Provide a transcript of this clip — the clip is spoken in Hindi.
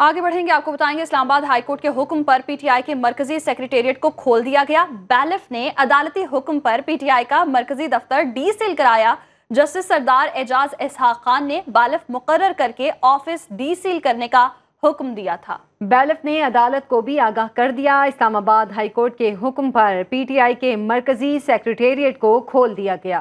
आगे बढ़ेंगे, आपको बताएँगे, इस्लामाबाद हाईकोर्ट के हुक्म पर पीटीआई के मरकजी सेक्रेटेरिएट को खोल दिया गया। बैलिफ ने अदालती हुक्म पर पीटीआई का मरकजी दफ्तर डी सील कराया। जस्टिस सरदार एजाज इसहाक खान ने बैलिफ मुकर करके ऑफ़िस डी सील करने का हुक्म दिया था। बैलिफ ने अदालत को भी आगाह कर दिया। इस्लामाबाद हाईकोर्ट के हुक्म पर पीटीआई के मरकजी सेक्रेटेरिएट को खोल दिया गया।